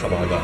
カバーが、